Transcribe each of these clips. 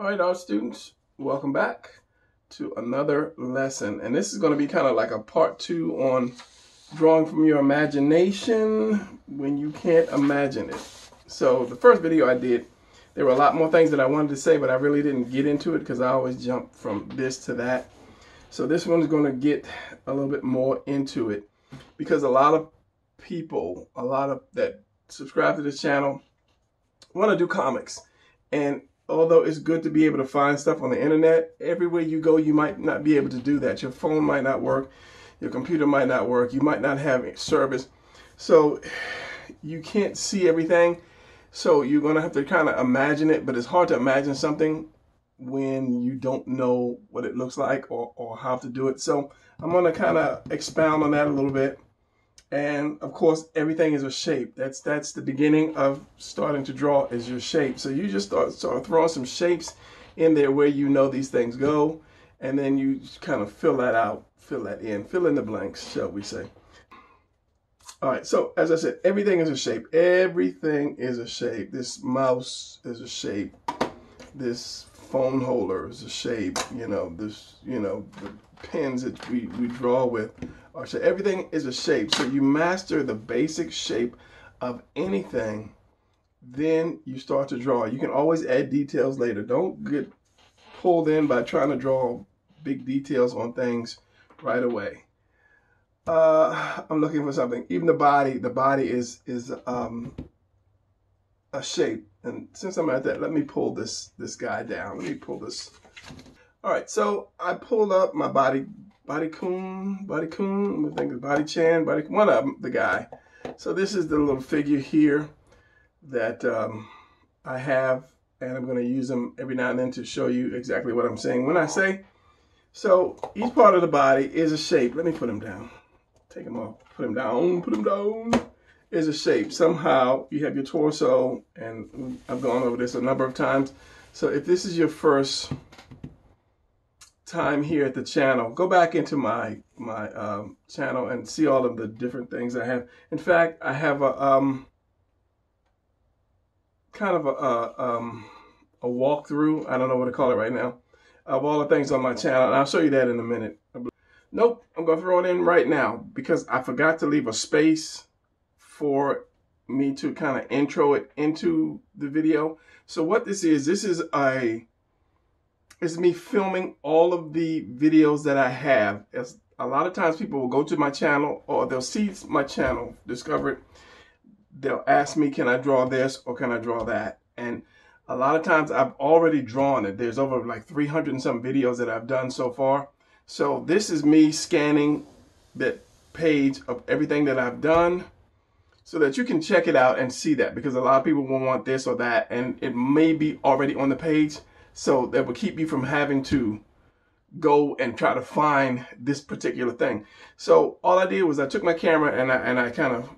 All right, our students, welcome back to another lesson. And this is going to be kind of like a part two on drawing from your imagination when you can't imagine it. So the first video I did, there were a lot more things that I wanted to say, but I really didn't get into it because I always jump from this to that. So this one's going to get a little bit more into it because a lot of people, a lot of that subscribe to this channel want to do comics. And although it's good to be able to find stuff on the internet, everywhere you go, you might not be able to do that. Your phone might not work. Your computer might not work. You might not have service. So you can't see everything. So you're going to have to kind of imagine it, but it's hard to imagine something when you don't know what it looks like or, or how to do it. So I'm going to kind of expound on that a little bit. And of course, everything is a shape. That's that's the beginning of starting to draw is your shape. So you just start start throwing some shapes in there where you know these things go, and then you kind of fill that out, fill that in, fill in the blanks, shall we say. All right, so as I said, everything is a shape. Everything is a shape. This mouse is a shape. This phone holder is a shape. You know, this, you know, the pens that we, we draw with are so Everything is a shape. So you master the basic shape of anything, then you start to draw. You can always add details later. Don't get pulled in by trying to draw big details on things right away. Uh, I'm looking for something. Even the body, the body is is um, a shape. And since I'm at that, let me pull this this guy down. Let me pull this. All right, so I pulled up my body Body Kun, Body Kun, I think it's Body Chan, Body one of them, the guy. So this is the little figure here that um, I have, and I'm going to use them every now and then to show you exactly what I'm saying. When I say, so each part of the body is a shape. Let me put them down. Take them off. Put them down. Put them down. Is a shape. Somehow you have your torso, and I've gone over this a number of times. So if this is your first time here at the channel, go back into my my um, channel and see all of the different things I have. In fact, I have a um, kind of a, a, um, a walkthrough. I don't know what to call it right now of all the things on my channel, and I'll show you that in a minute. Nope, I'm gonna throw it in right now because I forgot to leave a space for me to kind of intro it into the video. So what this is, this is a is me filming all of the videos that I have. As a lot of times people will go to my channel or they'll see my channel, discover it. They'll ask me, can I draw this or can I draw that? And a lot of times I've already drawn it. There's over like 300 and some videos that I've done so far. So this is me scanning that page of everything that I've done so that you can check it out and see that because a lot of people will want this or that and it may be already on the page so that will keep you from having to go and try to find this particular thing. So all I did was I took my camera and I, and I kind of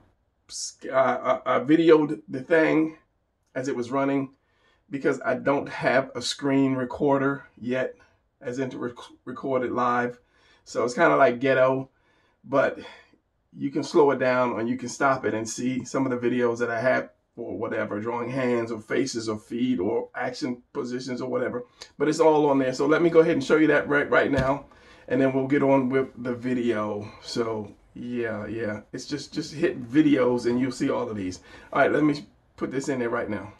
uh, I, videoed the thing as it was running because I don't have a screen recorder yet as in to rec record it live. So it's kind of like ghetto, but you can slow it down or you can stop it and see some of the videos that I have or whatever, drawing hands or faces or feet or action positions or whatever. But it's all on there. So let me go ahead and show you that right, right now. And then we'll get on with the video. So yeah, yeah. It's just, just hit videos and you'll see all of these. All right, let me put this in there right now.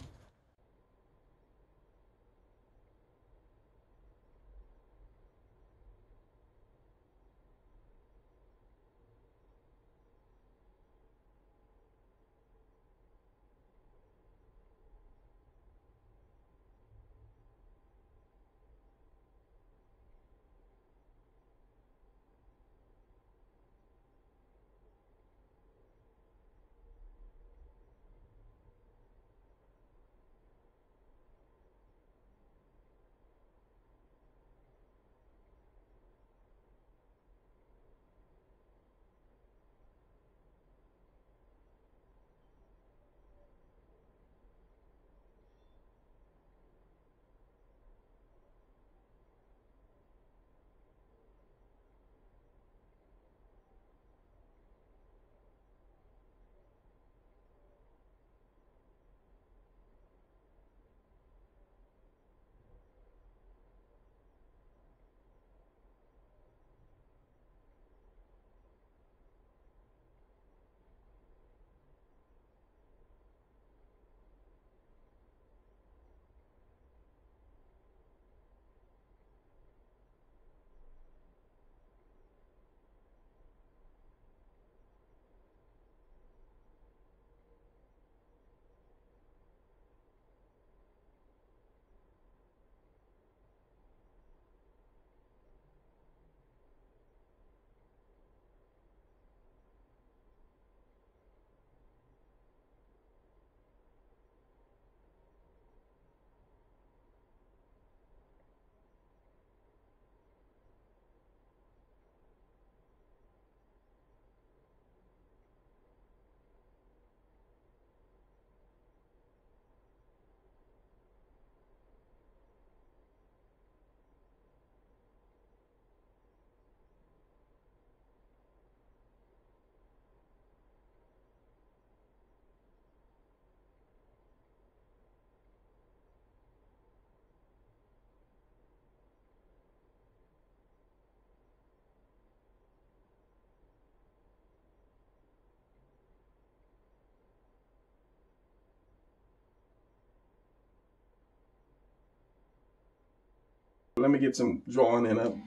Let me get some drawing in. I've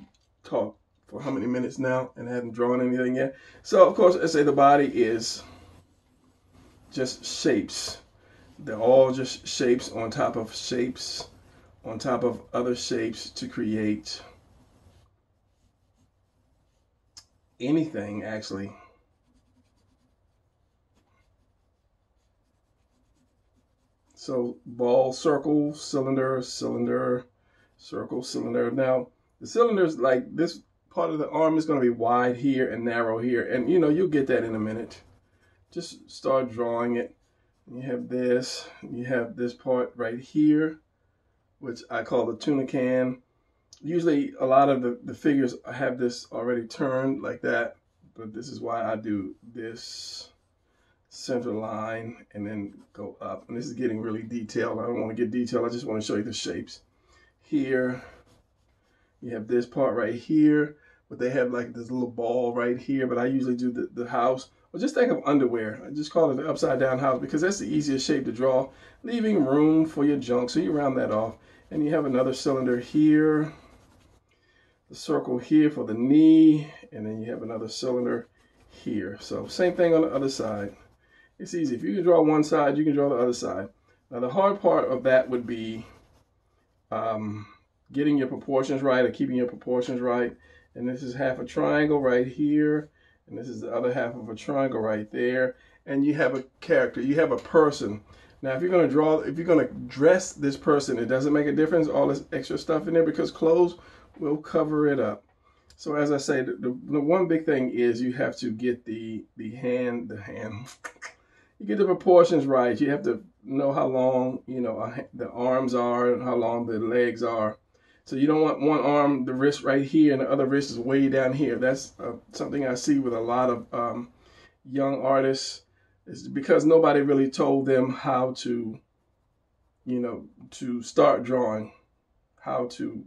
talked for how many minutes now and haven't drawn anything yet. So of course, I say the body is just shapes. They're all just shapes on top of shapes on top of other shapes to create anything actually. So ball, circle, cylinder, cylinder, circle, cylinder. Now the cylinders like this part of the arm is going to be wide here and narrow here. And you know, you'll get that in a minute. Just start drawing it. You have this, you have this part right here, which I call the tuna can. Usually a lot of the, the figures have this already turned like that, but this is why I do this center line and then go up. And this is getting really detailed. I don't want to get detailed. I just want to show you the shapes. Here, you have this part right here, but they have like this little ball right here. But I usually do the, the house. Well, just think of underwear. I just call it the upside down house because that's the easiest shape to draw, leaving room for your junk. So you round that off. And you have another cylinder here, the circle here for the knee, and then you have another cylinder here. So same thing on the other side. It's easy. If you can draw one side, you can draw the other side. Now the hard part of that would be um, getting your proportions right or keeping your proportions right. And this is half a triangle right here. And this is the other half of a triangle right there. And you have a character, you have a person. Now, if you're going to draw, if you're going to dress this person, it doesn't make a difference, all this extra stuff in there, because clothes will cover it up. So as I say, the, the, the one big thing is you have to get the, the hand, the hand, you get the proportions right. You have to know how long, you know, the arms are and how long the legs are. So you don't want one arm, the wrist right here, and the other wrist is way down here. That's uh, something I see with a lot of um, young artists. Is because nobody really told them how to, you know, to start drawing, how to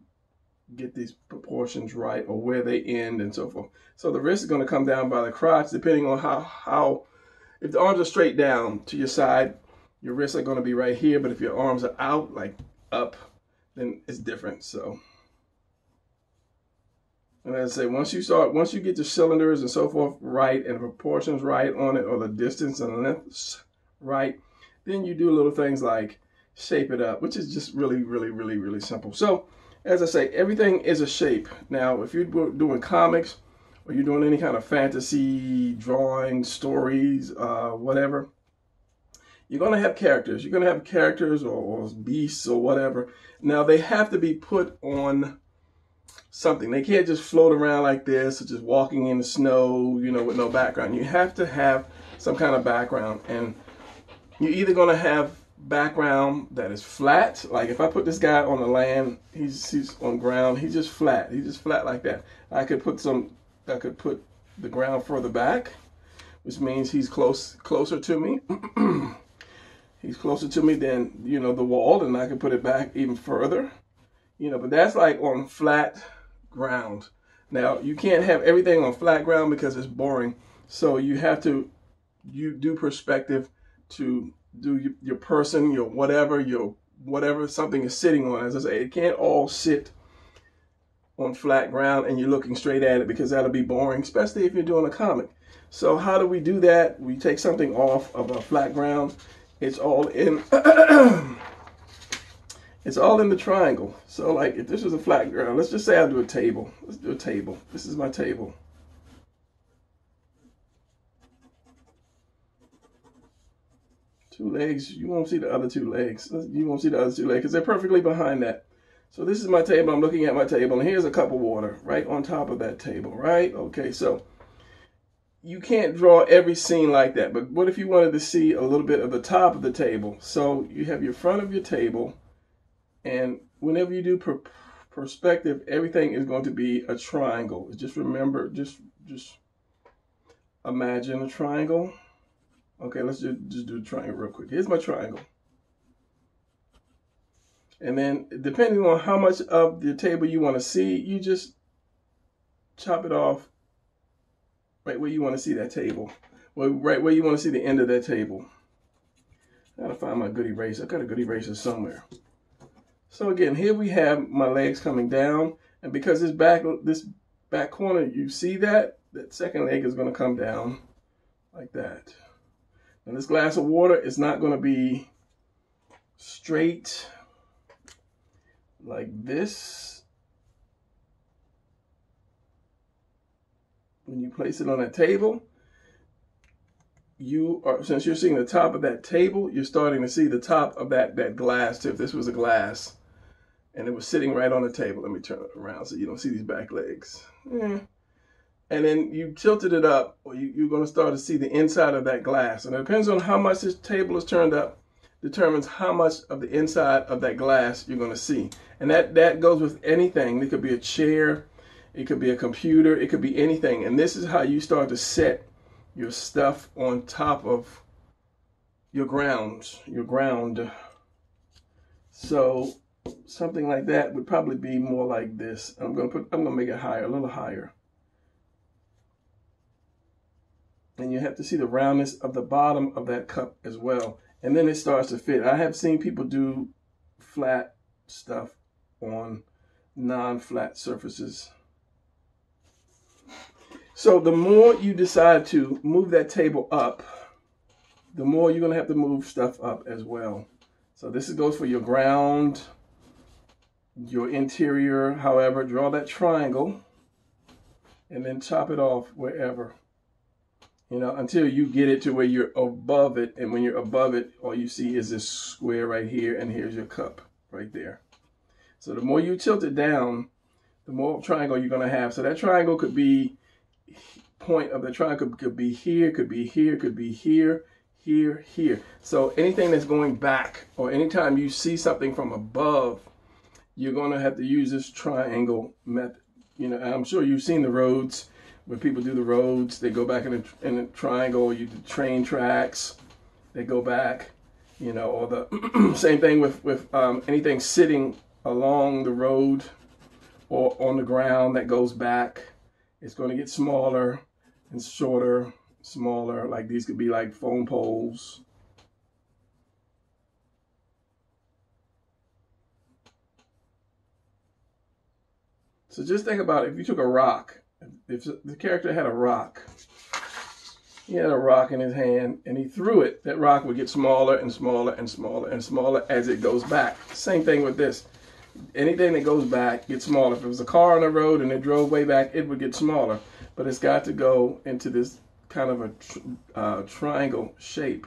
get these proportions right or where they end and so forth. So the wrist is going to come down by the crotch, depending on how how if the arms are straight down to your side, your wrists are going to be right here. But if your arms are out, like up, then it's different. So, and as I say, once you start, once you get the cylinders and so forth right and the proportions right on it or the distance and lengths right, then you do little things like shape it up, which is just really, really, really, really simple. So, as I say, everything is a shape. Now, if you're doing comics, or you're doing any kind of fantasy drawing, stories, uh, whatever, you're going to have characters. You're going to have characters or, or, beasts or whatever. Now, they have to be put on something. They can't just float around like this or just walking in the snow, you know, with no background. You have to have some kind of background. And you're either going to have background that is flat. Like if I put this guy on the land, he's, he's on ground, he's just flat. He's just flat like that. I could put some I could put the ground further back, which means he's close closer to me. he's closer to me than, you know, the wall, and I can put it back even further. You know, but that's like on flat ground. Now, you can't have everything on flat ground because it's boring. So you have to you do perspective to do your person, your whatever, your whatever something is sitting on. As I say, it can't all sit on flat ground and you're looking straight at it because that'll be boring, especially if you're doing a comic. So how do we do that? We take something off of a flat ground. It's all in it's all in the triangle. So like if this was a flat ground, let's just say I do a table. Let's do a table. This is my table. Two legs, you won't see the other two legs. You won't see the other two legs because they're perfectly behind that. So this is my table. I'm looking at my table, and here's a cup of water right on top of that table, right? Okay, so you can't draw every scene like that. But what if you wanted to see a little bit of the top of the table? So you have your front of your table, and whenever you do per perspective, everything is going to be a triangle. Just remember, just just imagine a triangle. Okay, let's just, just do a triangle real quick. Here's my triangle. And then depending on how much of the table you want to see, you just chop it off right where you want to see that table. Well, right where you want to see the end of that table. I gotta find my good eraser. I got a good eraser somewhere. So again, here we have my legs coming down, and because this back this back corner, you see that that second leg is going to come down like that. And this glass of water is not going to be straight like this. When you place it on a table, you are, since you're seeing the top of that table, you're starting to see the top of that, that glass too. If this was a glass and it was sitting right on the table, let me turn it around so you don't see these back legs. Eh. And then you tilted it up, or you, you're going to start to see the inside of that glass. And it depends on how much this table is turned up, determines how much of the inside of that glass you're going to see. And that, that goes with anything. It could be a chair, it could be a computer, it could be anything. And this is how you start to set your stuff on top of your grounds, your ground. So something like that would probably be more like this. I'm gonna put I'm gonna make it higher, a little higher. And you have to see the roundness of the bottom of that cup as well. And then it starts to fit. I have seen people do flat stuff on non-flat surfaces. So the more you decide to move that table up, the more you're going to have to move stuff up as well. So this goes for your ground, your interior, however, draw that triangle and then chop it off wherever. You know, until you get it to where you're above it. And when you're above it, all you see is this square right here. And here's your cup right there. So the more you tilt it down, the more triangle you're going to have. So that triangle could be point of the triangle could be here, could be here, could be here, here, here. So anything that's going back or anytime you see something from above, you're going to have to use this triangle method. You know, I'm sure you've seen the roads where people do the roads. They go back in a, in a triangle. You do train tracks. They go back, you know, or the same thing with, with um, anything sitting along the road or on the ground that goes back. It's going to get smaller and shorter, smaller. Like these could be like phone poles. So just think about it. If you took a rock, if the character had a rock, he had a rock in his hand and he threw it, that rock would get smaller and smaller and smaller and smaller as it goes back. Same thing with this. Anything that goes back gets smaller. If it was a car on the road and it drove way back, it would get smaller but it's got to go into this kind of a uh, triangle shape.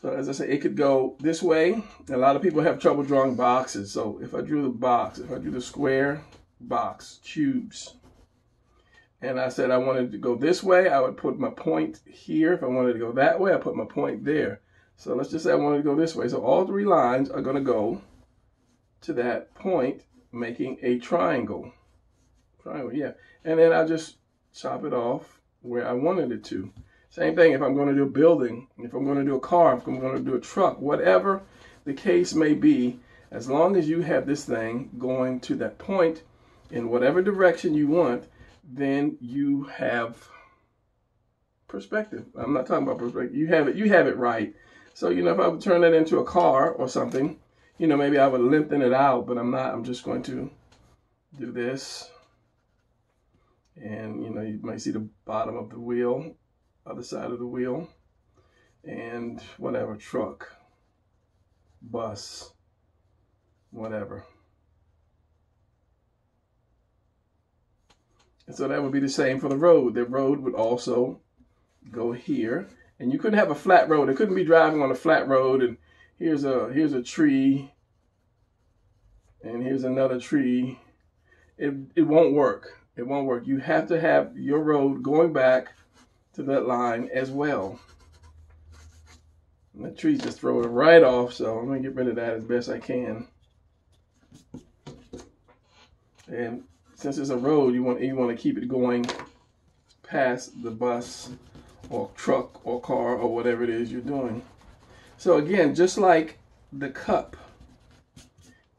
So as I say, it could go this way. A lot of people have trouble drawing boxes. So if I drew the box, if I drew the square box, cubes, and I said I wanted to go this way, I would put my point here. If I wanted to go that way, I put my point there. So let's just say I wanted to go this way. So all three lines are going to go to that point, making a triangle. Triangle, yeah. And then I just chop it off where I wanted it to. Same thing if I'm going to do a building, if I'm going to do a car, if I'm going to do a truck, whatever the case may be, as long as you have this thing going to that point in whatever direction you want, then you have perspective. I'm not talking about perspective. You have it. You have it right. So you know, if I would turn that into a car or something, you know, maybe I would lengthen it out, but I'm not. I'm just going to do this. And you know you might see the bottom of the wheel other side of the wheel and whatever truck bus whatever. And so that would be the same for the road. The road would also go here. And you couldn't have a flat road. It couldn't be driving on a flat road and here's a here's a tree and here's another tree it, it won't work it won't work. You have to have your road going back to that line as well. And the trees just throw it right off, so I'm gonna get rid of that as best I can. And since it's a road, you want you want to keep it going past the bus or truck or car or whatever it is you're doing. So again, just like the cup,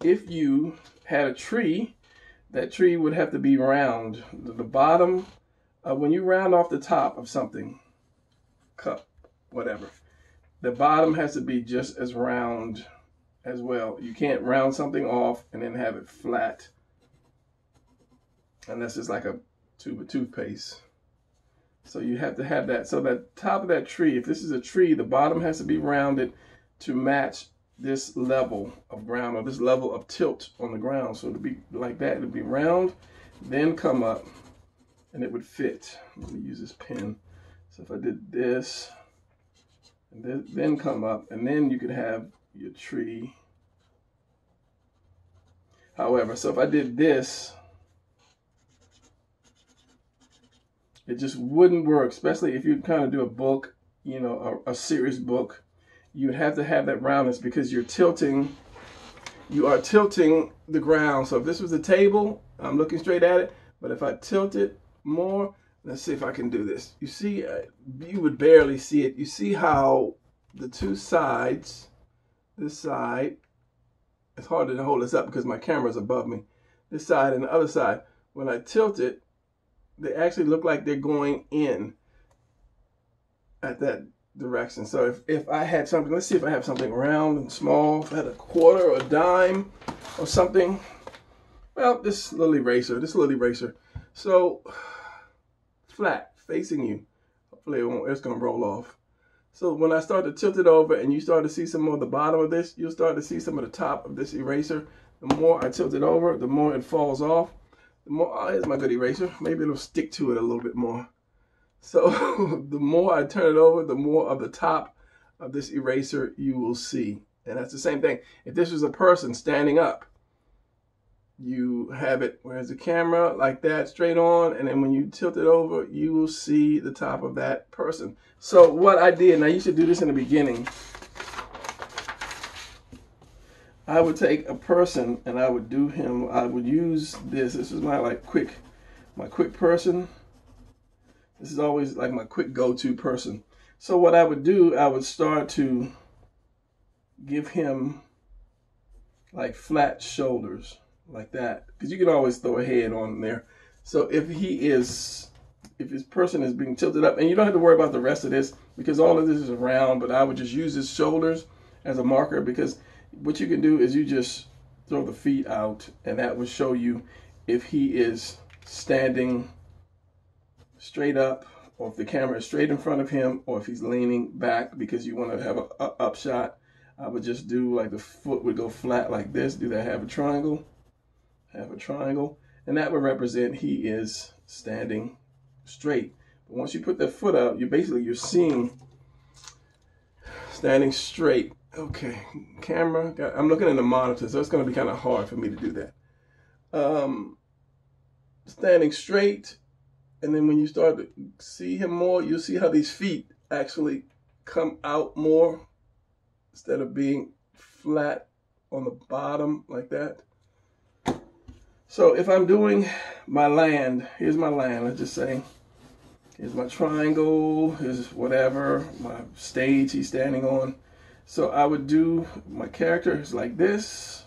if you had a tree that tree would have to be round. The bottom, uh, when you round off the top of something, cup, whatever, the bottom has to be just as round as well. You can't round something off and then have it flat. Unless it's like a tube of toothpaste. So you have to have that. So that top of that tree, if this is a tree, the bottom has to be rounded to match this level of ground or this level of tilt on the ground. So to be like that, it'd be round, then come up, and it would fit. Let me use this pen. So if I did this, and then come up, and then you could have your tree. However, so if I did this, it just wouldn't work, especially if you kind of do a book, you know, a, a serious book. You would have to have that roundness because you're tilting, you are tilting the ground. So if this was a table, I'm looking straight at it, but if I tilt it more, let's see if I can do this. You see, uh, you would barely see it. You see how the two sides, this side, it's harder to hold this up because my camera's above me. This side and the other side, when I tilt it, they actually look like they're going in at that direction. So if, if I had something, let's see if I have something round and small, if I had a quarter or a dime or something. Well, this little eraser, this little eraser. So flat, facing you. Hopefully it won't, it's gonna roll off. So when I start to tilt it over and you start to see some more of the bottom of this, you'll start to see some of the top of this eraser. The more I tilt it over, the more it falls off. The more, oh, here's my good eraser. Maybe it'll stick to it a little bit more. So the more I turn it over, the more of the top of this eraser you will see. And that's the same thing. If this was a person standing up, you have it where's the camera like that straight on and then when you tilt it over you will see the top of that person so what I did now you should do this in the beginning I would take a person and I would do him I would use this this is my like quick my quick person this is always like my quick go-to person so what I would do I would start to give him like flat shoulders like that because you can always throw a head on there. So if he is, if his person is being tilted up, and you don't have to worry about the rest of this because all of this is around, but I would just use his shoulders as a marker because what you can do is you just throw the feet out and that will show you if he is standing straight up or if the camera is straight in front of him or if he's leaning back because you want to have a, up shot. I would just do like the foot would go flat like this, do that have a triangle have a triangle, and that would represent he is standing straight. But once you put that foot out, you basically you're seeing standing straight. Okay, camera. I'm looking in the monitor, so it's going to be kind of hard for me to do that. Um, standing straight, and then when you start to see him more, you'll see how these feet actually come out more instead of being flat on the bottom like that. So if I'm doing my land, here's my land, let's just say. Here's my triangle, here's whatever, my stage he's standing on. So I would do my characters like this.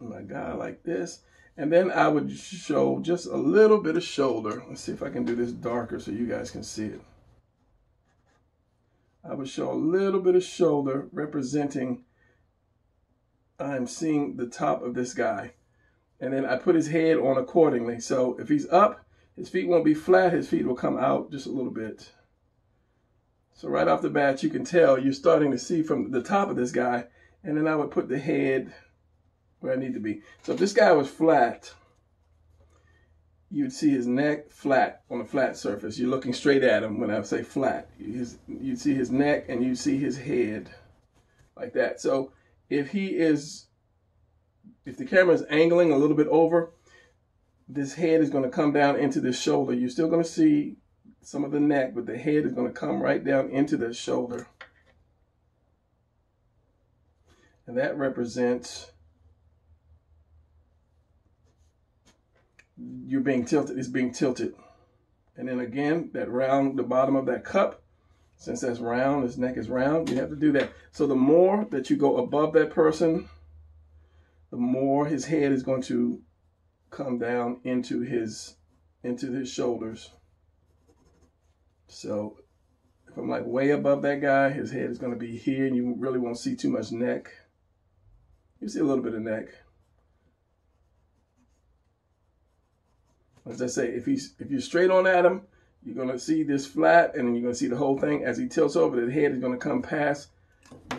My guy like this. And then I would show just a little bit of shoulder. Let's see if I can do this darker so you guys can see it. I would show a little bit of shoulder representing I'm seeing the top of this guy. And then I put his head on accordingly. So if he's up, his feet won't be flat. His feet will come out just a little bit. So right off the bat, you can tell you're starting to see from the top of this guy. And then I would put the head where I need to be. So if this guy was flat, you'd see his neck flat on a flat surface. You're looking straight at him when I say flat. you'd see his neck and you'd see his head like that. So if he is, if the camera is angling a little bit over, this head is going to come down into this shoulder. You're still going to see some of the neck, but the head is going to come right down into the shoulder. And that represents you're being tilted, it's being tilted. And then again, that round, the bottom of that cup since that's round, his neck is round, you have to do that. So the more that you go above that person, the more his head is going to come down into his into his shoulders. So if I'm like way above that guy, his head is going to be here and you really won't see too much neck. You see a little bit of neck. As I say, if he's if you're straight on at him, you're going to see this flat and then you're going to see the whole thing. As he tilts over, the head is going to come past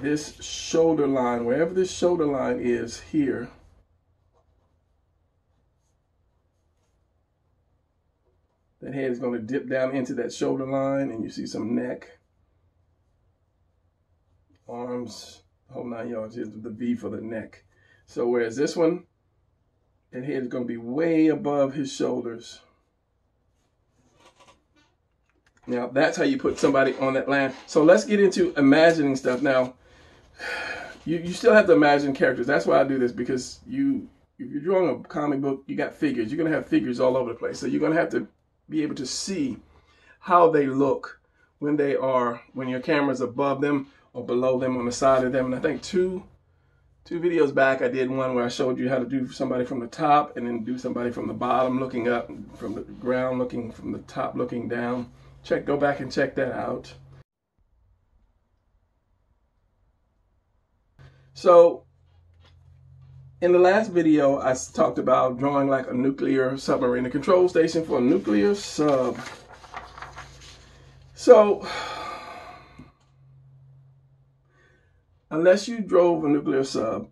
this shoulder line, wherever this shoulder line is here. That head is going to dip down into that shoulder line and you see some neck, arms, whole nine yards. Here's the V for the neck. So whereas this one, that head is going to be way above his shoulders. Now that's how you put somebody on that land. So let's get into imagining stuff. Now, you, you still have to imagine characters. That's why I do this because you if you're drawing a comic book, you got figures. You're gonna have figures all over the place. So you're gonna have to be able to see how they look when they are when your camera's above them or below them on the side of them. And I think two two videos back I did one where I showed you how to do somebody from the top and then do somebody from the bottom looking up from the ground looking from the top looking down. Check go back and check that out. So in the last video, I talked about drawing like a nuclear submarine, a control station for a nuclear sub. So, unless you drove a nuclear sub,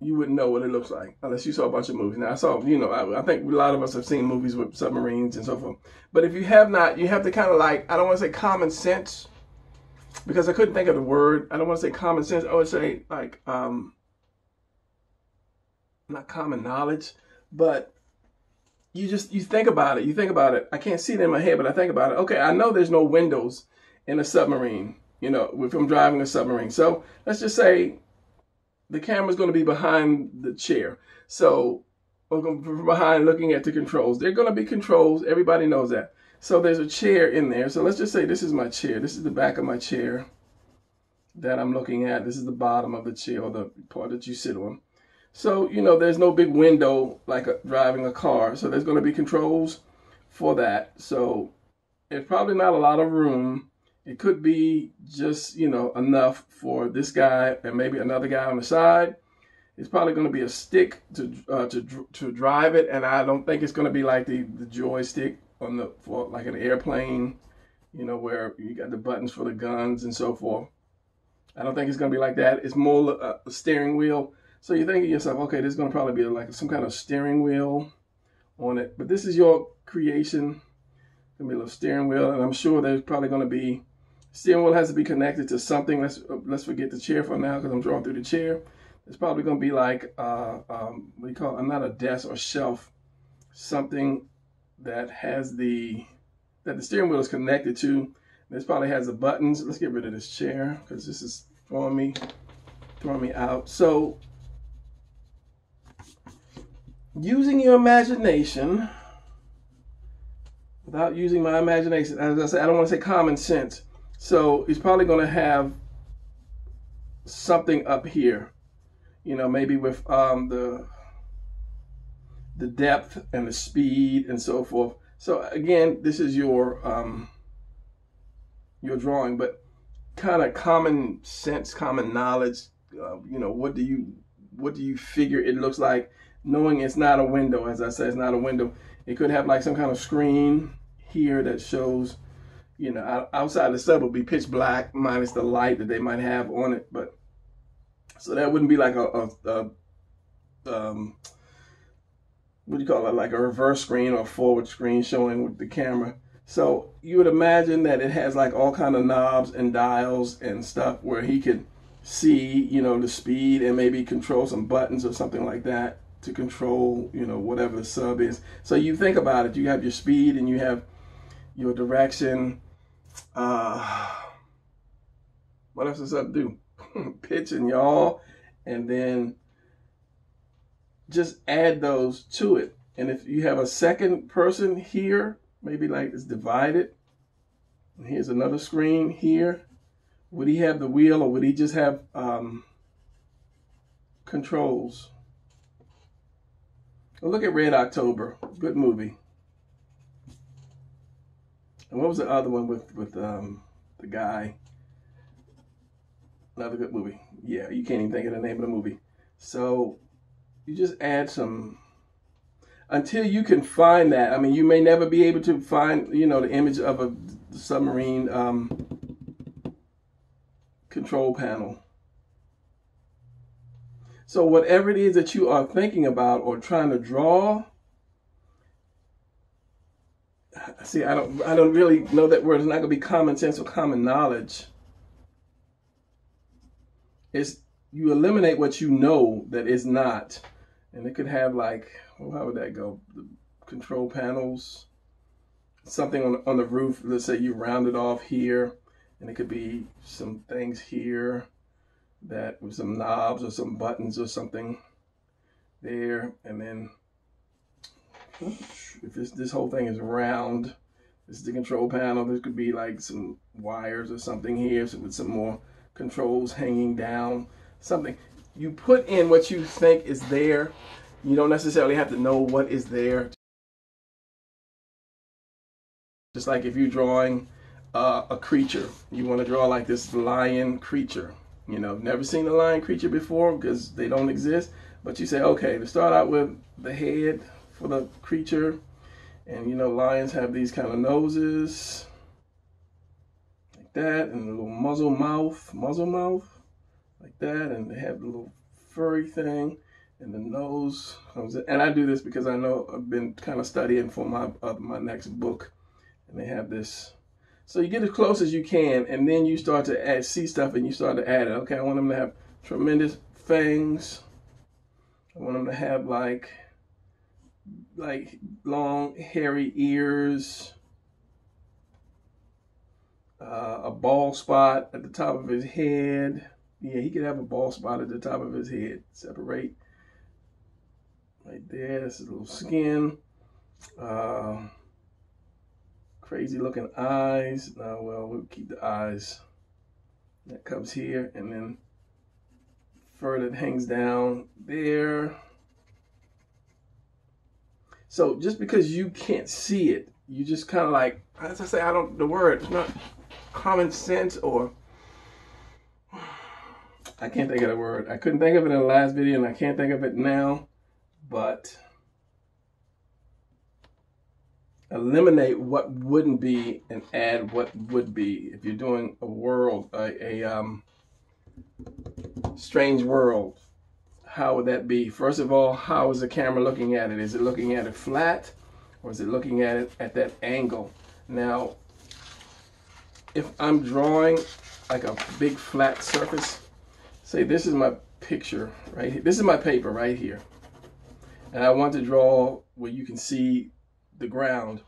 you wouldn't know what it looks like unless you saw a bunch of movies. Now, I saw, you know, I, I, think a lot of us have seen movies with submarines and so forth. But if you have not, you have to kind of like, I don't want to say common sense, because I couldn't think of the word. I don't want to say common sense. I would say like, um, not common knowledge, but you just you think about it. You think about it. I can't see it in my head, but I think about it. Okay, I know there's no windows in a submarine. You know, if I'm driving a submarine. So let's just say the camera's going to be behind the chair. So behind looking at the controls. They're going to be controls. Everybody knows that. So there's a chair in there. So let's just say this is my chair. This is the back of my chair that I'm looking at. This is the bottom of the chair or the part that you sit on. So, you know, there's no big window like a, driving a car. So there's going to be controls for that. So it's probably not a lot of room. It could be just, you know, enough for this guy and maybe another guy on the side. It's probably going to be a stick to uh, to to drive it, and I don't think it's going to be like the the joystick on the for like an airplane, you know, where you got the buttons for the guns and so forth. I don't think it's going to be like that. It's more uh, a steering wheel so you think to yourself, okay, there's going to probably be like some kind of steering wheel on it. But this is your creation. Gonna be a little steering wheel, and I'm sure there's probably going to be steering wheel has to be connected to something. Let's let's forget the chair for now because I'm drawing through the chair. It's probably going to be like uh, um, what do you call it? not a desk or shelf, something that has the that the steering wheel is connected to. This probably has the buttons. Let's get rid of this chair because this is throwing me throwing me out. So using your imagination without using my imagination. As I said, I don't want to say common sense. So he's probably going to have something up here, you know, maybe with um, the the depth and the speed and so forth. So again, this is your um, your drawing, but kind of common sense, common knowledge. Uh, you know, what do you what do you figure it looks like? Knowing it's not a window, as I said, it's not a window. It could have like some kind of screen here that shows, you know, outside the sub would be pitch black minus the light that they might have on it. But so that wouldn't be like a, a, a um, what do you call it, like a reverse screen or forward screen showing with the camera. So you would imagine that it has like all kind of knobs and dials and stuff where he could see, you know, the speed and maybe control some buttons or something like that to control, you know, whatever the sub is. So you think about it, you have your speed and you have your direction. Uh, what else does sub do? Pitching, y'all. and then just add those to it. And if you have a second person here, maybe like it's divided, here's another screen here. Would he have the wheel or would he just have um, controls? Look at Red October. Good movie. And what was the other one with with um, the guy. Another good movie. Yeah, you can't even think of the name of the movie. So you just add some until you can find that. I mean, you may never be able to find, you know, the image of a submarine um, control panel. So whatever it is that you are thinking about or trying to draw, see, I don't, I don't really know that word. It's not going to be common sense or common knowledge. It's you eliminate what you know that is not, and it could have like, well, how would that go? The control panels, something on on the roof. Let's say you round it off here, and it could be some things here that with some knobs or some buttons or something there, and then if this this whole thing is round, this is the control panel. There could be like some wires or something here so with some more controls hanging down. Something you put in what you think is there. You don't necessarily have to know what is there. Just like if you're drawing uh, a creature, you want to draw like this lion creature. You know, never seen a lion creature before because they don't exist. But you say, okay, to start out with the head, for the creature. And you know, lions have these kind of noses like that, and a little muzzle mouth, muzzle mouth like that, and they have the little furry thing, and the nose comes in. And I do this because I know I've been kind of studying for my uh, my next book, and they have this. So you get as close as you can, and then you start to add see stuff, and you start to add it. Okay, I want them to have tremendous fangs. I want them to have like like long hairy ears, uh, a bald spot at the top of his head. Yeah, he could have a bald spot at the top of his head. Separate right there. This is a little skin. Uh, crazy looking eyes. Now, well, we'll keep the eyes. That comes here, and then fur that hangs down there. So just because you can't see it, you just kind of like, as I say, I don't, the word, it's not common sense or, I can't think of the word. I couldn't think of it in the last video and I can't think of it now, but eliminate what wouldn't be and add what would be. If you're doing a world, a, a um, strange world, how would that be? First of all, how is the camera looking at it? Is it looking at it flat or is it looking at it at that angle? Now, if I'm drawing like a big flat surface, say this is my picture right here. This is my paper right here. And I want to draw where you can see the ground.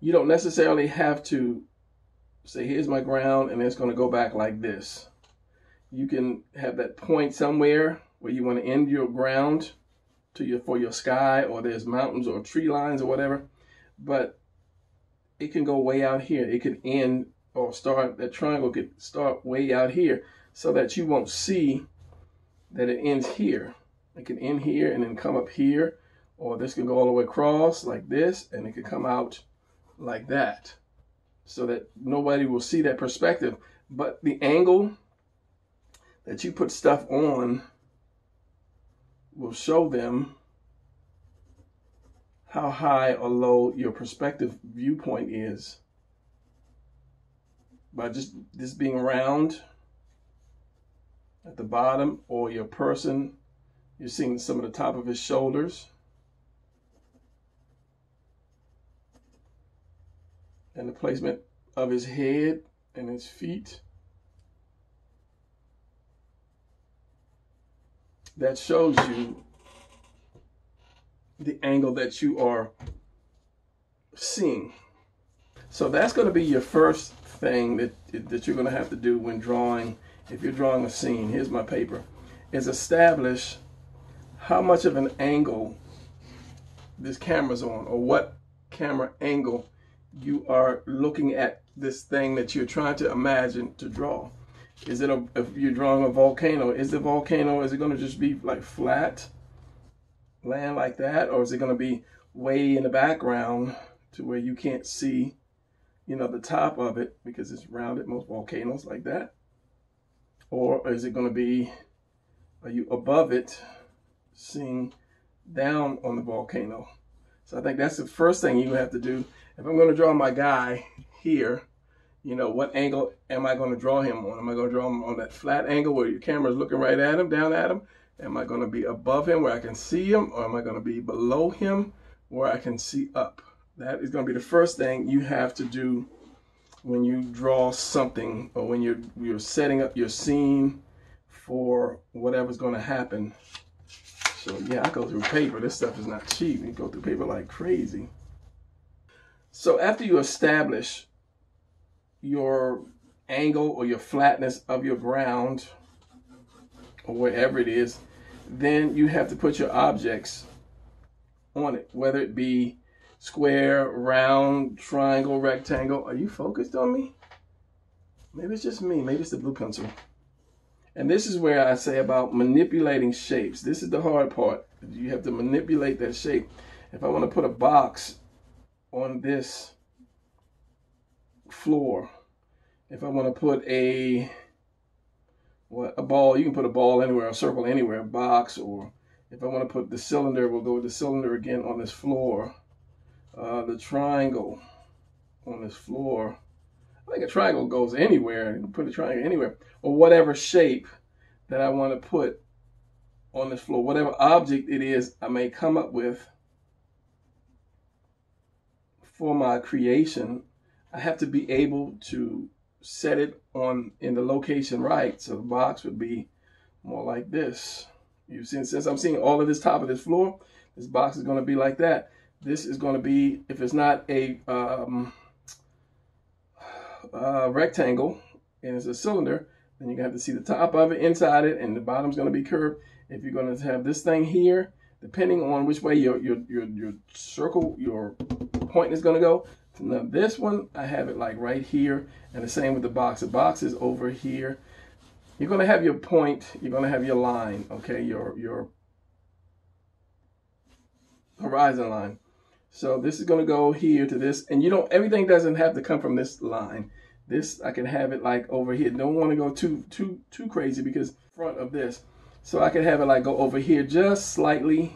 You don't necessarily have to say, here's my ground, and it's going to go back like this. You can have that point somewhere where you want to end your ground to your for your sky or there's mountains or tree lines or whatever but it can go way out here it could end or start that triangle could start way out here so that you won't see that it ends here it can end here and then come up here or this can go all the way across like this and it can come out like that. So that nobody will see that perspective. But the angle that you put stuff on will show them how high or low your perspective viewpoint is. By just this being round at the bottom or your person you're seeing some of the top of his shoulders and the placement of his head and his feet. That shows you the angle that you are seeing. So that's going to be your first thing that, that you're going to have to do when drawing, if you're drawing a scene, here's my paper, is establish how much of an angle this camera's on or what camera angle you are looking at this thing that you're trying to imagine to draw. Is it a, if you're drawing a volcano, is the volcano, is it going to just be like flat land like that? Or is it going to be way in the background to where you can't see, you know, the top of it because it's rounded, most volcanoes like that? Or is it going to be, are you above it, seeing down on the volcano? So I think that's the first thing you have to do. If I'm going to draw my guy here, you know, what angle am I going to draw him on? Am I going to draw him on that flat angle where your camera is looking right at him, down at him? Am I going to be above him where I can see him? Or am I going to be below him where I can see up? That is going to be the first thing you have to do when you draw something or when you're you're setting up your scene for whatever's going to happen. So yeah, I go through paper. This stuff is not cheap. You go through paper like crazy. So after you establish your angle or your flatness of your ground or wherever it is, then you have to put your objects on it, whether it be square, round, triangle, rectangle. Are you focused on me? Maybe it's just me. Maybe it's the blue pencil. And this is where I say about manipulating shapes. This is the hard part. You have to manipulate that shape. If I want to put a box on this floor, if I want to put a what a ball, you can put a ball anywhere, a circle anywhere, a box, or if I want to put the cylinder, we'll go with the cylinder again on this floor uh, the triangle on this floor. I think a triangle goes anywhere. You can put a triangle anywhere. Or whatever shape that I want to put on this floor. Whatever object it is I may come up with for my creation, I have to be able to set it on in the location right. So the box would be more like this. You've seen, since I'm seeing all of this top of this floor, this box is going to be like that this is going to be, if it's not a um, uh, rectangle and it's a cylinder, then you're going to have to see the top of it, inside it, and the bottom's going to be curved. If you're going to have this thing here, depending on which way your, your, your, your circle, your point is going to go, now this one, I have it like right here, and the same with the box. The box is over here. You're going to have your point, you're going to have your line, okay, your, your horizon line. So this is going to go here to this. And you don't, everything doesn't have to come from this line. This, I can have it like over here. Don't want to go too, too, too crazy because front of this. So I can have it like go over here just slightly.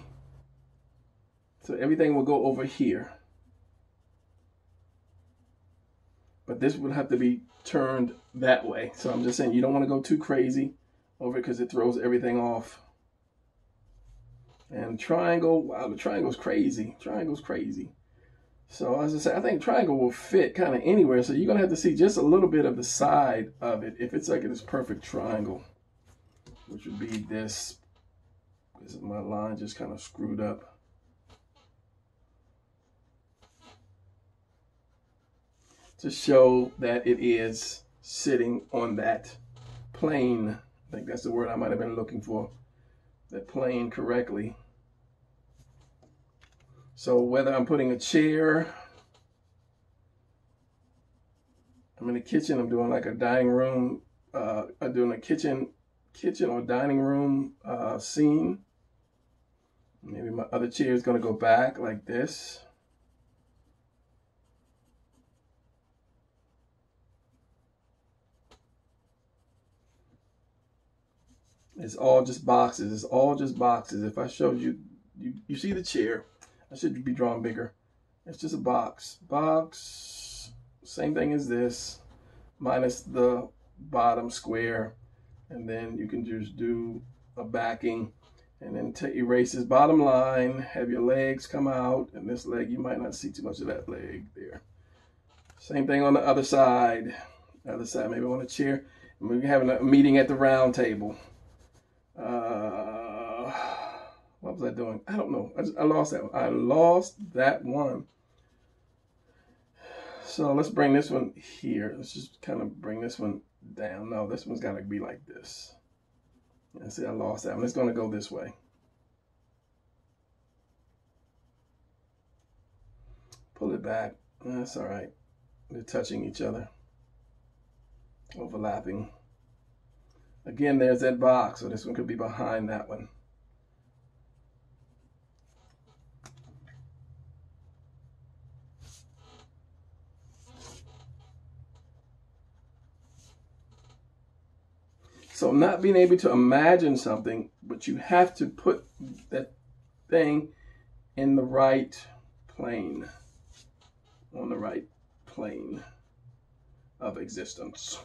So everything will go over here. But this would have to be turned that way. So I'm just saying you don't want to go too crazy over it because it throws everything off. And triangle, wow, the triangle's crazy. Triangle's crazy. So as I say, I think triangle will fit kind of anywhere. So you're gonna have to see just a little bit of the side of it if it's like this perfect triangle, which would be this. Because my line just kind of screwed up. To show that it is sitting on that plane. I think that's the word I might have been looking for that plane correctly. So whether I'm putting a chair, I'm in the kitchen, I'm doing like a dining room, uh, I'm doing a kitchen, kitchen or dining room uh, scene. Maybe my other chair is gonna go back like this. It's all just boxes. It's all just boxes. If I showed you, you, you see the chair. I should be drawing bigger. It's just a box. Box, same thing as this, minus the bottom square. And then you can just do a backing and then erase this bottom line, have your legs come out, and this leg, you might not see too much of that leg there. Same thing on the other side. The other side, maybe on a chair. We're having a meeting at the round table. Uh, what was I doing? I don't know. I, just, I lost that one. I lost that one. So let's bring this one here. Let's just kind of bring this one down. No, this one's got to be like this. I see I lost that one. It's going to go this way. Pull it back. That's all right. They're touching each other. Overlapping. Again, there's that box, so this one could be behind that one. So not being able to imagine something, but you have to put that thing in the right plane, on the right plane of existence.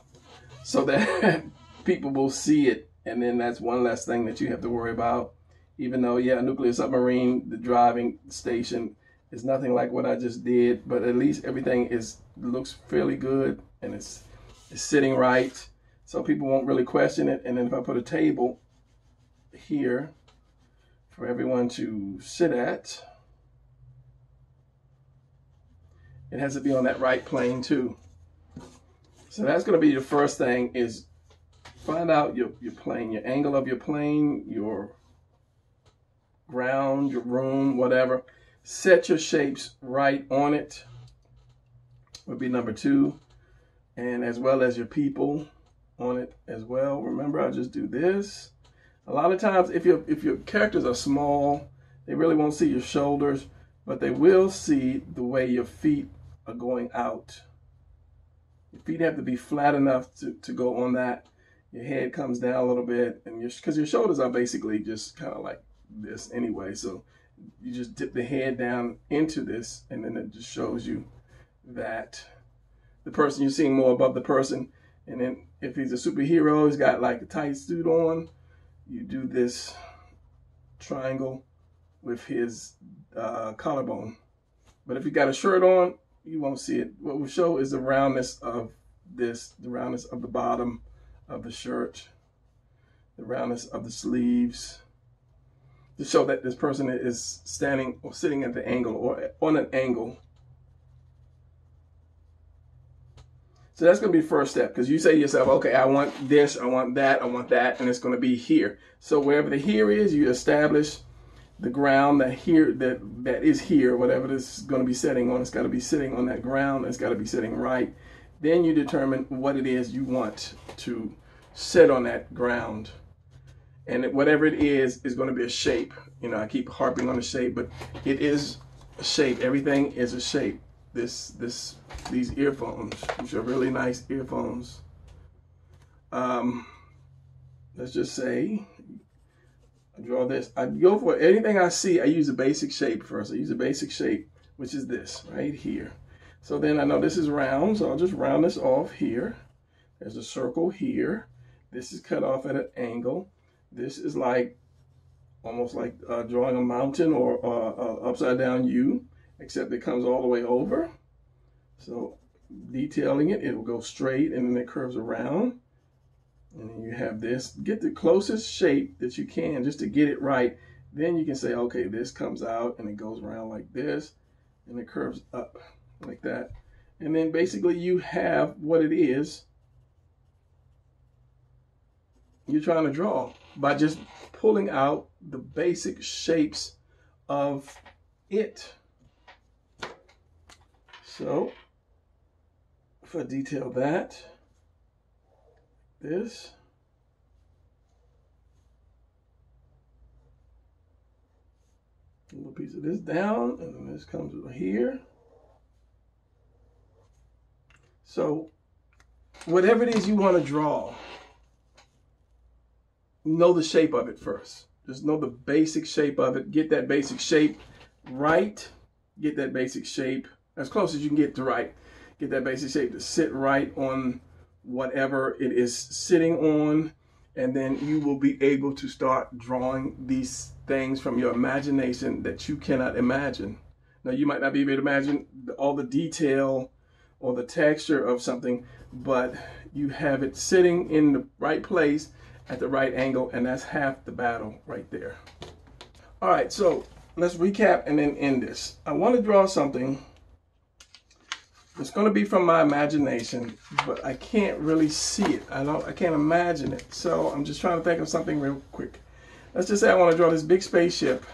So that people will see it. And then that's one less thing that you have to worry about. Even though, yeah, nuclear submarine, the driving station is nothing like what I just did, but at least everything is looks fairly good and it's, it's sitting right. So people won't really question it. And then if I put a table here for everyone to sit at, it has to be on that right plane too. So that's going to be the first thing is find out your, your plane, your angle of your plane, your ground, your room, whatever. Set your shapes right on it would be number two. And as well as your people on it as well. Remember, I just do this. A lot of times, if your if your characters are small, they really won't see your shoulders, but they will see the way your feet are going out. Your feet have to be flat enough to, to go on that. Your head comes down a little bit, and your because your shoulders are basically just kind of like this anyway. So you just dip the head down into this, and then it just shows you that the person you're seeing more above the person. And then if he's a superhero, he's got like a tight suit on. You do this triangle with his uh, collarbone. But if you got a shirt on, you won't see it. What will show is the roundness of this, the roundness of the bottom of the shirt, the roundness of the sleeves, to show that this person is standing or sitting at the angle or on an angle So that's going to be first step because you say to yourself, okay, I want this, I want that, I want that, and it's going to be here. So wherever the here is, you establish the ground that here that that is here, whatever this is going to be sitting on, it's got to be sitting on that ground. It's got to be sitting right. Then you determine what it is you want to sit on that ground. And whatever it is, is going to be a shape. You know, I keep harping on the shape, but it is a shape. Everything is a shape this this these earphones, which are really nice earphones. Um, let's just say I draw this. I go for anything I see. I use a basic shape first. I use a basic shape, which is this right here. So then I know this is round, so I'll just round this off here. There's a circle here. This is cut off at an angle. This is like almost like uh, drawing a mountain or uh, upside down U except it comes all the way over. So detailing it, it will go straight and then it curves around. And then you have this. Get the closest shape that you can just to get it right. Then you can say, okay, this comes out and it goes around like this and it curves up like that. And then basically you have what it is you're trying to draw by just pulling out the basic shapes of it. So if I detail that, this, a little piece of this down, and then this comes over here. So whatever it is you want to draw, know the shape of it first. Just know the basic shape of it. Get that basic shape right. Get that basic shape as close as you can get to right. Get that basic shape to sit right on whatever it is sitting on. And then you will be able to start drawing these things from your imagination that you cannot imagine. Now, you might not be able to imagine all the detail or the texture of something, but you have it sitting in the right place at the right angle, and that's half the battle right there. All right, so let's recap and then end this. I want to draw something it's going to be from my imagination, but I can't really see it. I don't. I can't imagine it. So I'm just trying to think of something real quick. Let's just say I want to draw this big spaceship,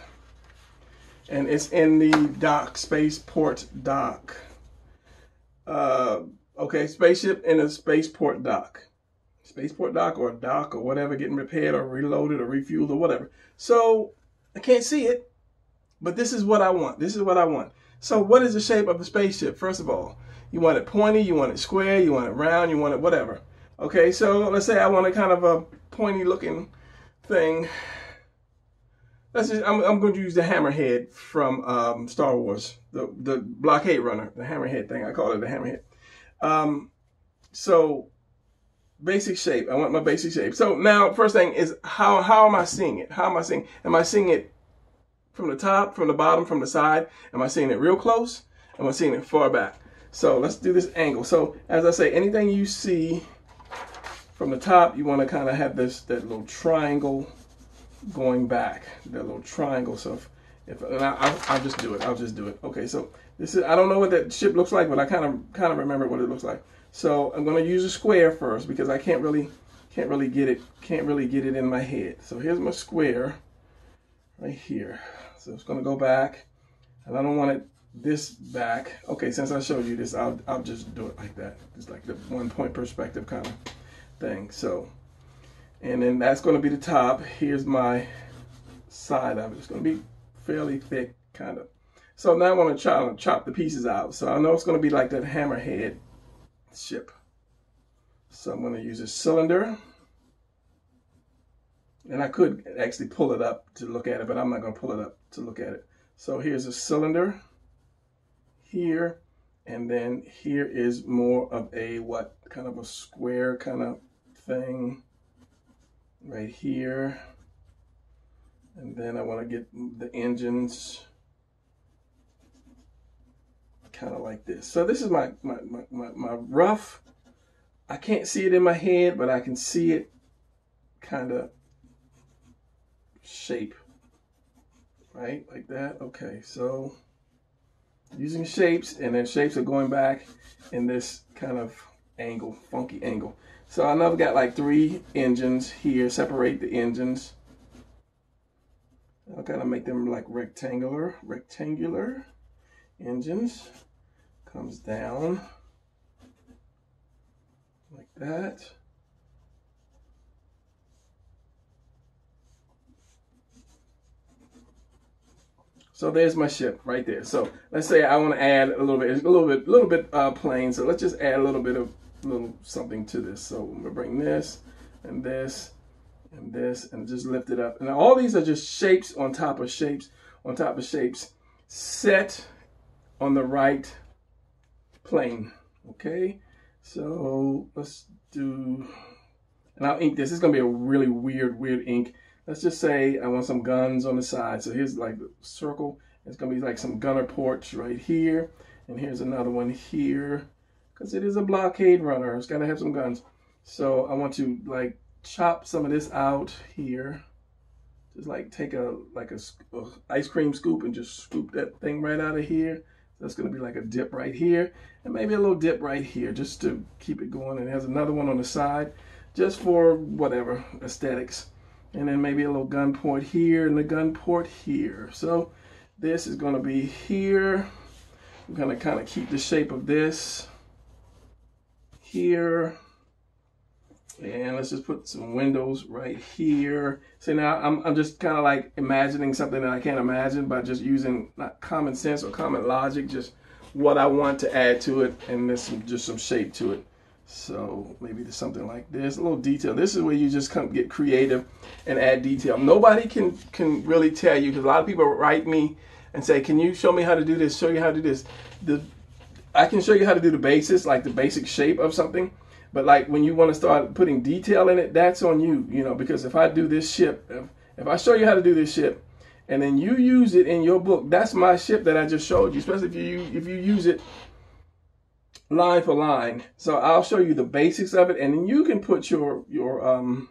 and it's in the dock, spaceport dock. Uh, okay, spaceship in a spaceport dock. Spaceport dock or a dock or whatever, getting repaired or reloaded or refueled or whatever. So I can't see it, but this is what I want. This is what I want. So what is the shape of the spaceship? First of all, you want it pointy, you want it square, you want it round, you want it whatever. Okay, so let's say I want a kind of a pointy looking thing. Let's just, I'm, I'm going to use the hammerhead from um, Star Wars, the, the blockade runner, the hammerhead thing. I call it the hammerhead. Um, so basic shape. I want my basic shape. So now, first thing is how how am I seeing it? How am I seeing? Am I seeing it from the top, from the bottom, from the side? Am I seeing it real close? Am I seeing it far back? So let's do this angle. So as I say, anything you see from the top, you want to kind of have this that little triangle going back, that little triangle. So if, if I, will I'll just do it. I'll just do it. Okay. So this is I don't know what that ship looks like, but I kind of kind of remember what it looks like. So I'm going to use a square first because I can't really can't really get it can't really get it in my head. So here's my square right here. So it's going to go back, and I don't want it this back. Okay, since I showed you this, I'll I'll just do it like that. It's like the one point perspective kind of thing. So, and then that's going to be the top. Here's my side of it. It's going to be fairly thick, kind of. So now I want to chop, chop the pieces out. So I know it's going to be like that hammerhead ship. So I'm going to use a cylinder. And I could actually pull it up to look at it, but I'm not going to pull it up to look at it. So here's a cylinder here. And then here is more of a, what, kind of a square kind of thing right here. And then I want to get the engines kind of like this. So this is my, my, my, my, my rough, I can't see it in my head, but I can see it kind of shape, right? Like that. Okay, so using shapes and then shapes are going back in this kind of angle, funky angle. So I know I've got like three engines here, separate the engines. I'll kind of make them like rectangular, rectangular engines comes down like that. So there's my ship right there. So let's say I want to add a little bit, a little bit, a little bit uh, plain. So let's just add a little bit of little something to this. So I'm gonna bring this and this and this and just lift it up. And all these are just shapes on top of shapes on top of shapes set on the right plane. Okay, so let's do, and I'll ink this. It's gonna be a really weird, weird ink. Let's just say I want some guns on the side. So here's like the circle. It's gonna be like some gunner ports right here. And here's another one here. Because it is a blockade runner. It's gotta have some guns. So I want to like chop some of this out here. Just like take a like a, a ice cream scoop and just scoop that thing right out of here. That's going to be like a dip right here and maybe a little dip right here just to keep it going. And it has another one on the side just for whatever aesthetics. And then maybe a little gun port here and the gun port here. So this is going to be here. I'm going to kind of keep the shape of this here and let's just put some windows right here. So now I'm, I'm just kind of like imagining something that I can't imagine by just using not common sense or common logic, just what I want to add to it and there's some, just some shape to it. So maybe there's something like this, a little detail. This is where you just come get creative and add detail. Nobody can, can really tell you because a lot of people write me and say, can you show me how to do this, show you how to do this. The, I can show you how to do the basis, like the basic shape of something but like when you want to start putting detail in it, that's on you, you know, because if I do this ship, if, if I show you how to do this ship and then you use it in your book, that's my ship that I just showed you, especially if you if you use it line for line. So I'll show you the basics of it and then you can put your your um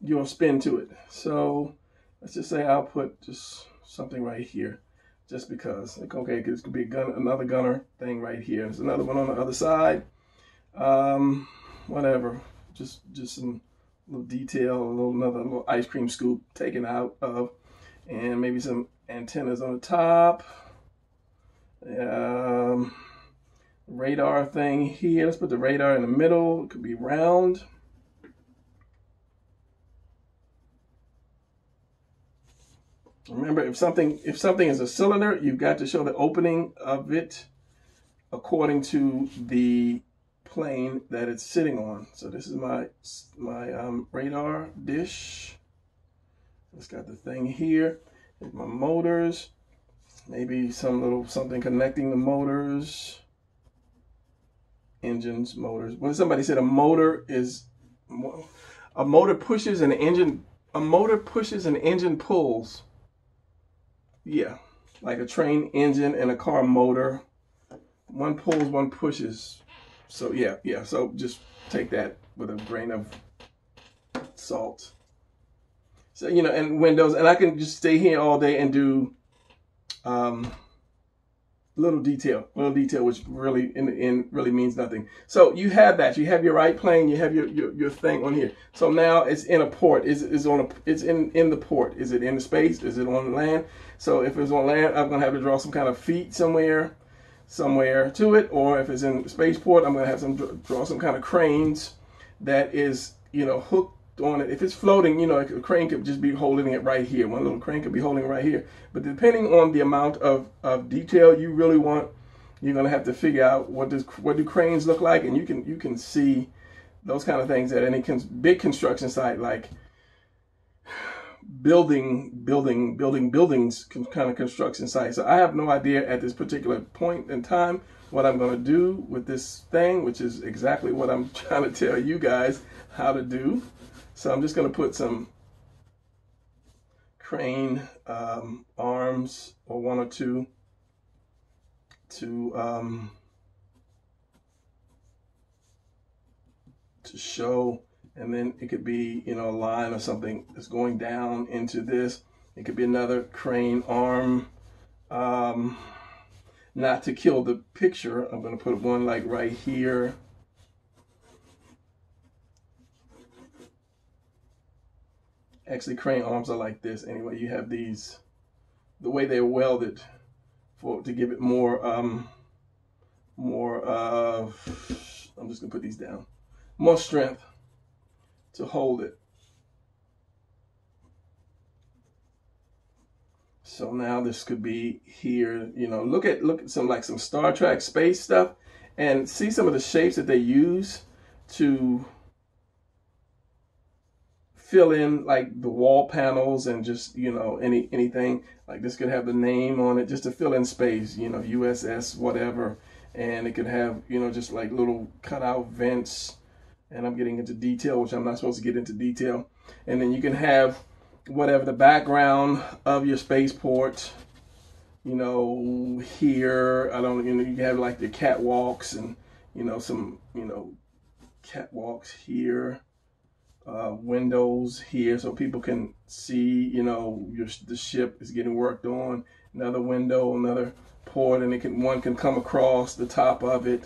your spin to it. So let's just say I'll put just something right here just because. Like, okay, this could be a gun, another gunner thing right here. There's another one on the other side. Um, whatever. Just just some little detail, a little another little ice cream scoop taken out of, and maybe some antennas on the top. Um, radar thing here. Let's put the radar in the middle. It could be round. Remember, if something if something is a cylinder, you've got to show the opening of it according to the plane that it's sitting on. So this is my my um, radar dish. It's got the thing here. Here's my motors. Maybe some little something connecting the motors. Engines, motors. When somebody said a motor is a motor pushes an engine a motor pushes an engine pulls. Yeah, like a train engine and a car motor. One pulls, one pushes. So yeah, yeah. So just take that with a grain of salt. So you know, and Windows, and I can just stay here all day and do um, little detail, little detail, which really in the end really means nothing. So you have that. You have your right plane. You have your, your, your thing on here. So now it's in a port. Is is on a it's in in the port. Is it in the space? Is it on land? So if it's on land, I'm gonna have to draw some kind of feet somewhere, somewhere to it. Or if it's in spaceport, I'm gonna have some draw some kind of cranes that is you know hooked on it. If it's floating, you know, a crane could just be holding it right here. One little crane could be holding it right here. But depending on the amount of, of detail you really want, you're gonna have to figure out what does what do cranes look like, and you can you can see those kind of things at any big construction site like building building building buildings kind of construction site. So I have no idea at this particular point in time what I'm going to do with this thing, which is exactly what I'm trying to tell you guys how to do. So I'm just going to put some crane um, arms or one or two to um, to show and then it could be you know a line or something that's going down into this. It could be another crane arm. Um, not to kill the picture I'm going to put one like right here. Actually, crane arms are like this. Anyway, you have these, the way they're welded for to give it more, um, more, uh, I'm just gonna put these down, more strength to hold it. So now this could be here, you know, look at, look at some like some Star Trek space stuff and see some of the shapes that they use to fill in like the wall panels and just you know any anything like this could have the name on it just to fill in space you know USS whatever and it could have you know just like little cutout vents and I'm getting into detail which I'm not supposed to get into detail. And then you can have whatever the background of your spaceport you know here. I don't you know you have like the catwalks and you know some you know catwalks here uh, windows here so people can see, you know, your, the ship is getting worked on. Another window, another port, and it can one can come across the top of it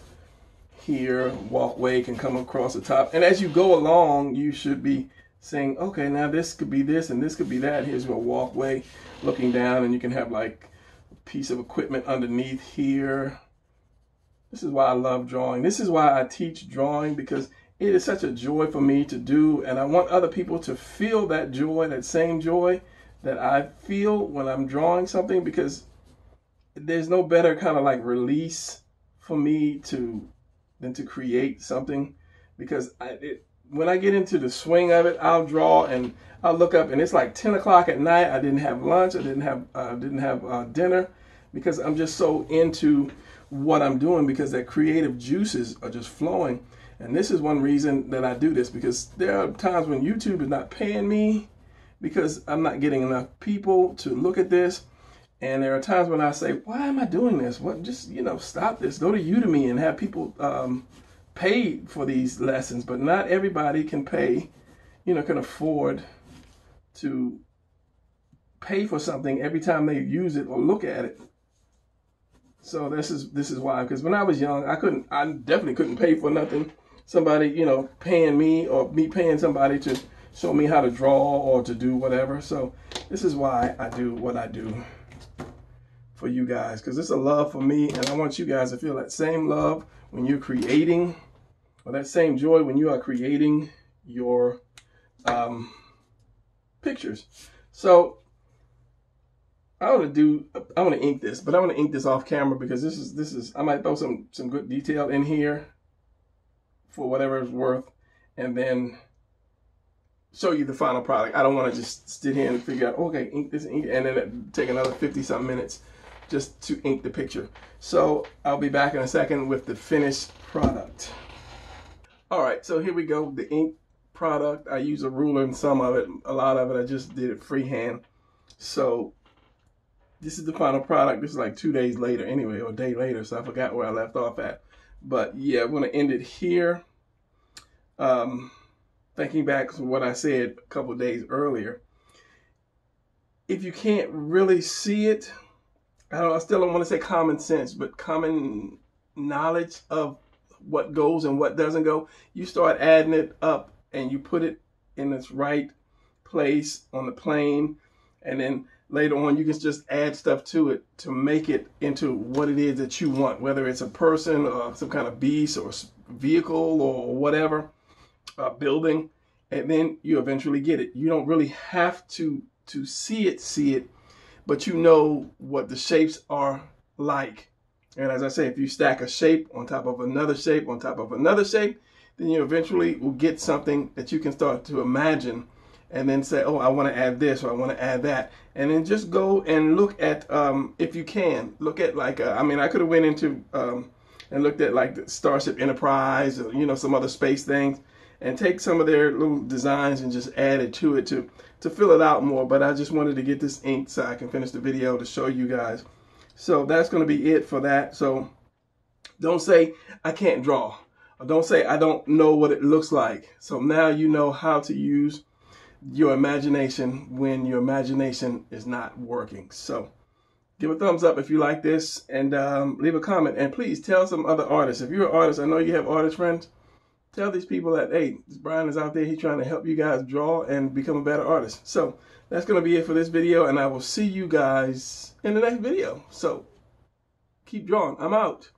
here. Walkway can come across the top. And as you go along, you should be saying, okay, now this could be this and this could be that. Here's your walkway looking down, and you can have like a piece of equipment underneath here. This is why I love drawing. This is why I teach drawing because it is such a joy for me to do, and I want other people to feel that joy, that same joy that I feel when I'm drawing something because there's no better kind of like release for me to than to create something because I, it, when I get into the swing of it, I'll draw and I'll look up and it's like 10 o'clock at night. I didn't have lunch. I didn't have uh, didn't have uh, dinner because I'm just so into what I'm doing because that creative juices are just flowing. And this is one reason that I do this because there are times when YouTube is not paying me because I'm not getting enough people to look at this. And there are times when I say, why am I doing this? What, just, you know, stop this. Go to Udemy and have people um, pay for these lessons. But not everybody can pay, you know, can afford to pay for something every time they use it or look at it. So this is this is why because when I was young, I couldn't I definitely couldn't pay for nothing somebody, you know, paying me or me paying somebody to show me how to draw or to do whatever. So this is why I do what I do for you guys because it's a love for me and I want you guys to feel that same love when you're creating or that same joy when you are creating your um, pictures. So I want to do, I want to ink this, but I want to ink this off camera because this is, this is, I might throw some, some good detail in here for whatever it's worth and then show you the final product. I don't want to just sit here and figure out, okay, ink this ink, and then take another 50 something minutes just to ink the picture. So I'll be back in a second with the finished product. All right, so here we go, the ink product. I use a ruler in some of it. A lot of it, I just did it freehand. So this is the final product. This is like two days later anyway, or a day later, so I forgot where I left off at. But yeah, I'm gonna end it here. Um, thinking back to what I said a couple days earlier, if you can't really see it, I don't I still don't want to say common sense, but common knowledge of what goes and what doesn't go, you start adding it up and you put it in its right place on the plane and then later on you can just add stuff to it to make it into what it is that you want whether it's a person or some kind of beast or vehicle or whatever a building and then you eventually get it. You don't really have to to see it see it but you know what the shapes are like and as i say if you stack a shape on top of another shape on top of another shape then you eventually will get something that you can start to imagine and then say, oh, I want to add this or I want to add that. And then just go and look at, um, if you can, look at like, uh, I mean, I could have went into um, and looked at like the Starship Enterprise or, you know, some other space things and take some of their little designs and just add it to it to, to fill it out more. But I just wanted to get this ink so I can finish the video to show you guys. So that's going to be it for that. So don't say, I can't draw. Or don't say, I don't know what it looks like. So now you know how to use your imagination when your imagination is not working. So give a thumbs up if you like this and um, leave a comment. And please tell some other artists. If you're an artist, I know you have artist friends. Tell these people that, hey, Brian is out there. He's trying to help you guys draw and become a better artist. So that's going to be it for this video. And I will see you guys in the next video. So keep drawing. I'm out.